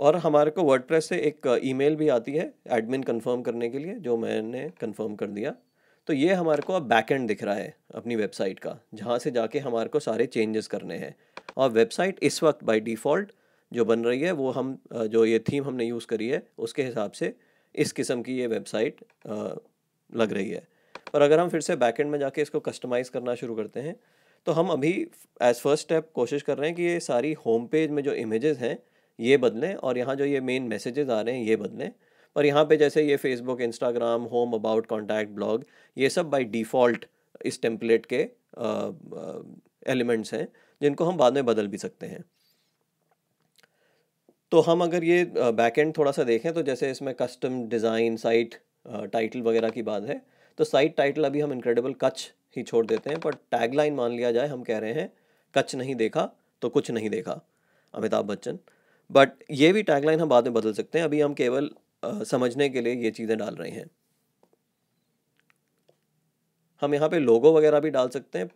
और हमारे को वर्डप्रेस से एक ईमेल भी आती है एडमिन कंफर्म करने के लिए, जो मैंने कंफर्म कर दिया। तो ये हमारे को अब बैकएंड दिख रहा है अपनी वेबसाइट का, जहाँ से जाके हमारे को सारे चेंजेस करने हैं। और वेबसाइट इस वक्त बाय डिफ़ॉल्ट जो बन रही है, वो हम जो ये थीम हमने यूज़ करी है, उसके हिसाब से इस किस्म की ये वेबसाइट लग रही है। पर अगर हम फिर से बैकएंड में जाके इसको कस्टमाइज़ करना शुरू करते हैं तो हम अभी एज़ फ़र्स्ट स्टेप कोशिश कर रहे हैं कि ये सारी होम पेज में जो इमेजेस हैं ये बदलें और यहाँ जो ये मेन मैसेजेस आ रहे हैं, ये बदलें। पर यहाँ पे जैसे ये Facebook Instagram home about contact blog ये सब बाय डिफ़ॉल्ट इस टेम्पलेट के एलिमेंट्स हैं, जिनको हम बाद में बदल भी सकते हैं। तो हम अगर ये बैकएंड थोड़ा सा देखें तो जैसे इसमें कस्टम डिज़ाइन साइट टाइटल वगैरह की बात है तो साइट टाइटल अभी हम इनक्रेडिबल कच ही छोड़ देते हैं, पर टैगलाइन मान लिया जाए, हम कह रहे हैं कच नहीं देखा तो कुछ नहीं देखा, अमिताभ बच्चन। बट ये भी टैगलाइन हम बाद में बदल सकते हैं। अभी हम केवल समझने के लिए ये चीज़ें डाल रहे हैं। हम यहाँ पे लोगो वगैरह भी डाल सकते हैं।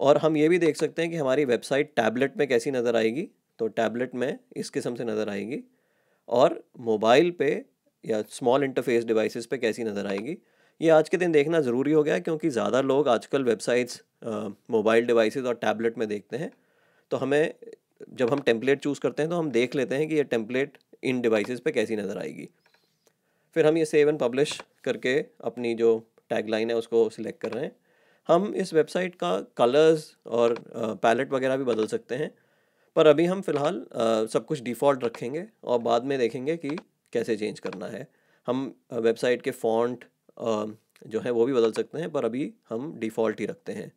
और हम ये भी देख सकते हैं कि हमारी वेबसाइट टैबलेट में कैसी नज़र आएगी। तो टैबलेट में इस किस्म से नज़र आएगी। और मोबाइल पे या स्मॉल इंटरफेस डिवाइसेस पे कैसी नज़र आएगी। ये आज के दिन देखना ज़रूरी हो गया क्योंकि ज़्यादा लोग आजकल वेबसाइट्स मोबाइल डिवाइसेस और टैबलेट में देखते हैं। तो हमें जब हम टेम्पलेट चूज़ करते हैं तो हम देख लेते हैं कि ये टेम्पलेट इन डिवाइसेस पे कैसी नज़र आएगी। फिर हम ये सेव एंड पब्लिश करके अपनी जो टैगलाइन है, उसको सिलेक्ट कर रहे हैं। हम इस वेबसाइट का कलर्स और पैलेट वगैरह भी बदल सकते हैं, पर अभी हम फ़िलहाल सब कुछ डिफ़ॉल्ट रखेंगे और बाद में देखेंगे कि कैसे चेंज करना है। हम वेबसाइट के फ़ॉन्ट जो है, वो भी बदल सकते हैं, पर अभी हम डिफ़ॉल्ट ही रखते हैं।